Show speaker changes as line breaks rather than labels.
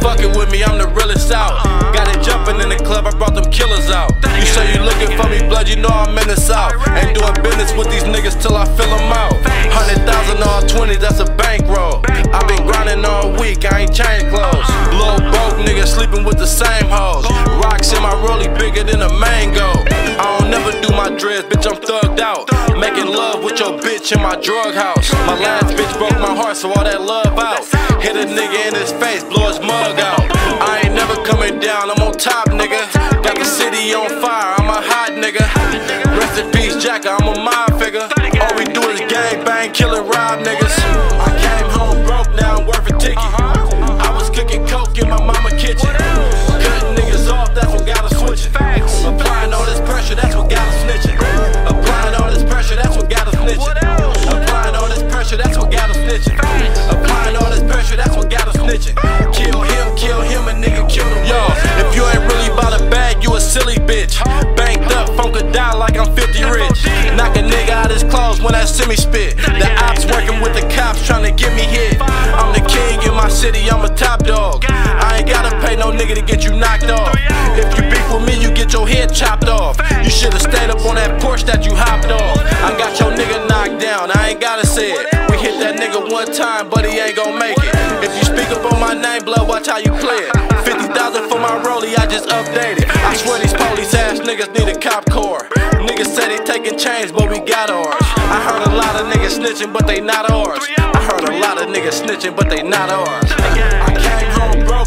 fucking with me, I'm the realest out. Got it jumping in the club, I brought them killers out. You say you looking for me, blood, you know I'm in the south. Ain't doing business with these niggas till I fill them out. Hundred thousand all 20, that's a bankroll. i been grinding all week, I ain't changed clothes. Little broke nigga sleeping with the same hoes. Rocks in my rollie bigger than a mango. I don't never do my dreads, bitch, I'm thugged out. Making love with your bitch in my drug house. My last bitch broke my heart, so all that love out. Hit a nigga in his face, blow his mug out. I ain't never coming down, I'm on top, nigga. Got the city on fire, I'm a hot nigga. Rest in peace, Jack, I'm a mind figure. All we do is gang bang, kill and rob niggas. I semi spit. The ops working with the cops trying to get me hit. I'm the king in my city, I'm a top dog. I ain't gotta pay no nigga to get you knocked off. If you beef with me, you get your head chopped off. You should've stayed up on that porch that you hopped off. I got your nigga knocked down, I ain't gotta say it. We hit that nigga one time, but he ain't gon' make it. If you speak up on my name, blood, watch how you play it. 50,000 for my rollie, I just updated. I swear these police ass niggas need a cop core. Niggas say they taking chains, but we got ours. Snitching, but they not ours. I heard a lot of niggas snitching, but they not ours. I came home broke,